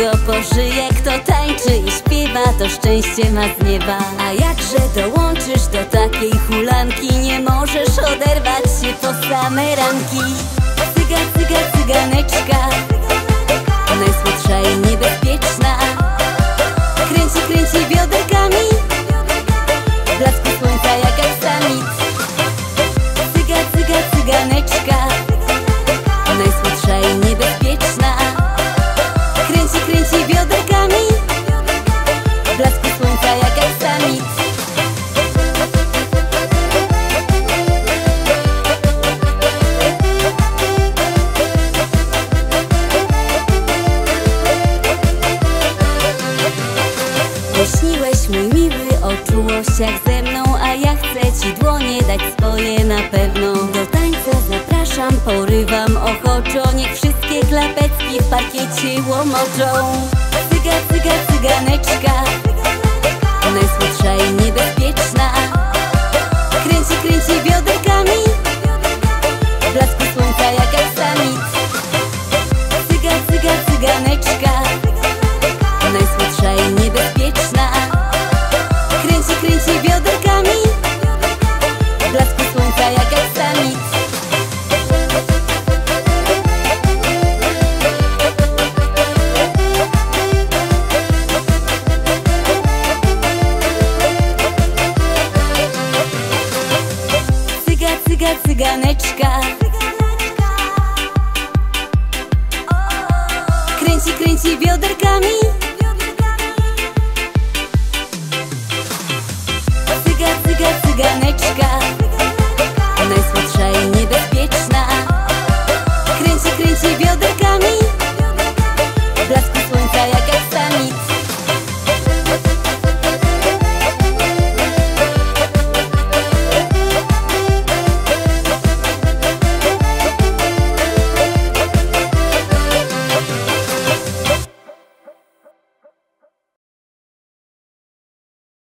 go pożyje Kto tańczy i śpiewa, to szczęście ma z nieba. A jakże dołączysz do takiej hulanki Nie możesz oderwać się po same ranki. Cyga, cyga, cyganeczka Najsłodsza i niebezpieczna. Kręci, kręci bioderkami Blasku mój miły o czułościach ze mną A ja chcę ci dłonie dać swoje na pewno. Do tańca zapraszam, porywam ochoczo Niech wszystkie klapecki w parkiecie łomoczą. Cyga, cyga, cyganeczka Cyga, cyga, cyganeczka. Kręci, kręci bioderkami